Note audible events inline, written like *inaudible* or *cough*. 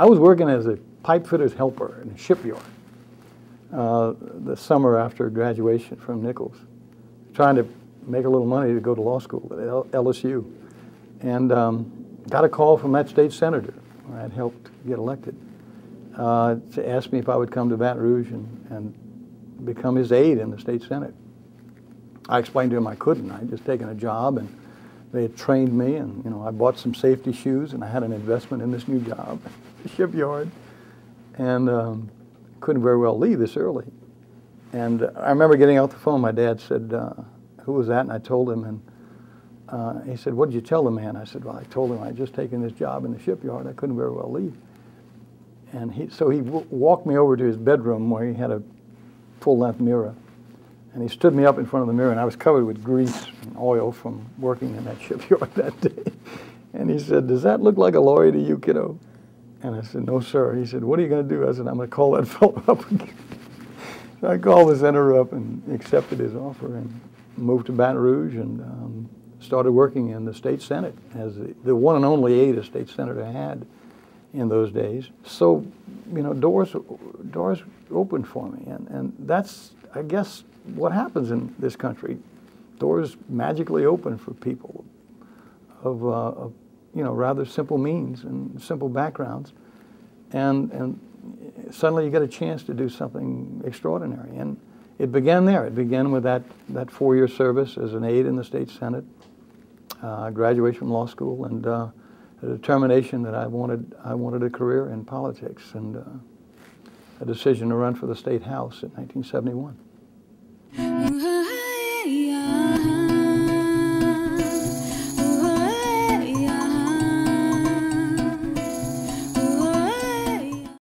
I was working as a pipe fitter's helper in a shipyard uh, the summer after graduation from Nicholls, trying to make a little money to go to law school at LSU. And um, got a call from that state senator where I'd helped get elected uh, to ask me if I would come to Baton Rouge and, and become his aide in the state senate. I explained to him I couldn't. I'd just taken a job and they had trained me and you know I bought some safety shoes and I had an investment in this new job, *laughs* the shipyard, and um, couldn't very well leave this early. And I remember getting out the phone. My dad said, uh, "Who was that?" And I told him, and uh, he said, "What did you tell the man?" I said, "Well, I told him I would just taken this job in the shipyard. I couldn't very well leave." And he, so he walked me over to his bedroom where he had a full-length mirror, and he stood me up in front of the mirror, and I was covered with grease and oil from working in that *laughs* shipyard that day. And he said, "Does that look like a lawyer to you, kiddo?" And I said, "No, sir." He said, "What are you going to do?" I said, "I'm going to call that *laughs* fellow up again." so I called the senator up and accepted his offer and moved to Baton Rouge and um, started working in the state senate as the, the one and only aide a state senator had in those days. So, you know, doors doors opened for me, and and that's I guess what happens in this country. Doors magically open for people of, uh, of you know rather simple means and simple backgrounds, and and suddenly you get a chance to do something extraordinary. And it began there. It began with that that four-year service as an aide in the state senate, uh, graduation from law school, and uh, a determination that I wanted I wanted a career in politics and uh, a decision to run for the state house in 1971.